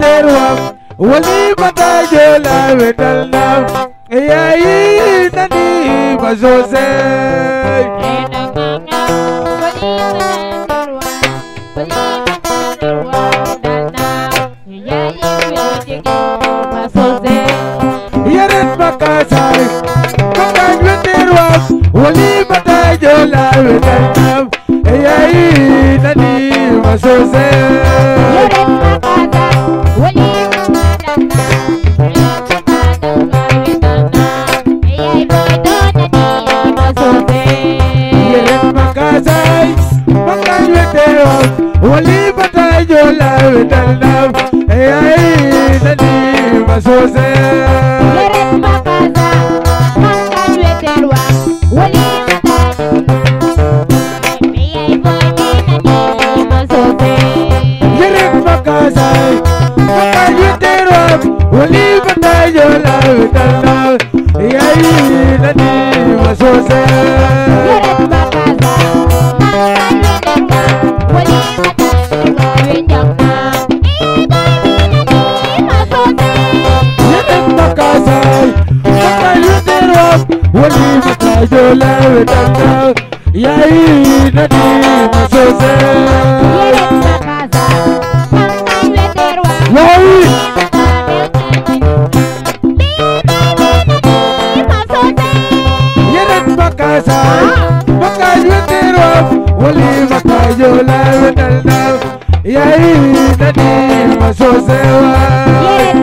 terwa wali mata jola wetalna yayi nani bazose Yaret bakasari kapan weterwa wali mata jola wetalna yayi nani bazose Halibata Jola Vitalna Hey, hey, Nani Masose wani me cayó la ventana y ahí nadie me sucede.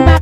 La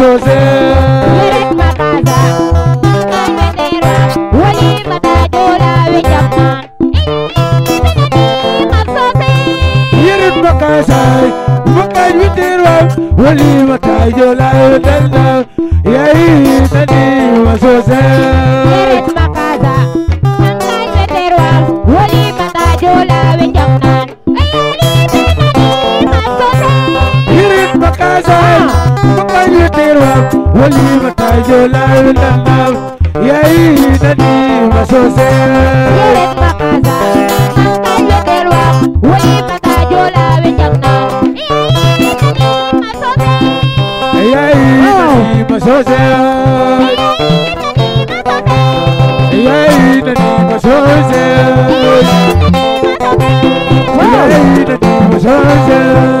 ومن يديرهم واللي متعيد لا يدلنا يا ريتني وسوسي واللي متعيد لا يدلنا يا ريتني وسوسي Yeyi nani masose Yeyi nani masose Yeyi nani masose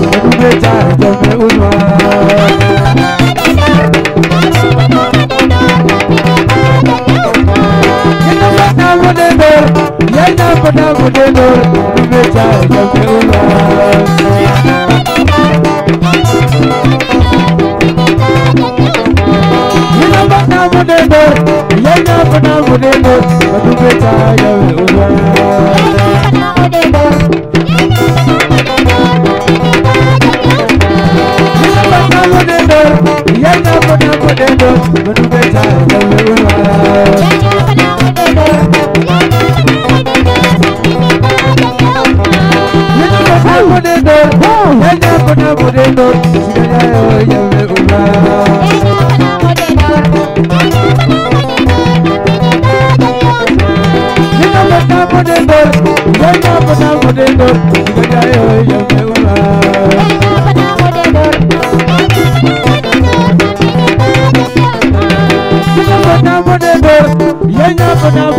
I'm uwa yana fada mu dai dor yana fada mu dai dor dambe jihar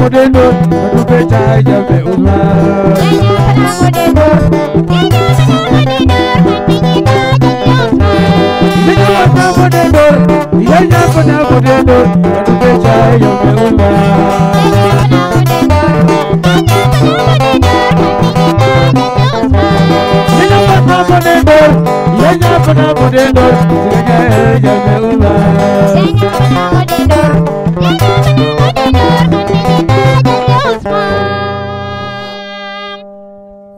mudendo, madubecha yame uma. Yenya pana mudendo, yenya pana mudendo, madubecha yame uma. Yenya pana mudendo, yenya pana mudendo,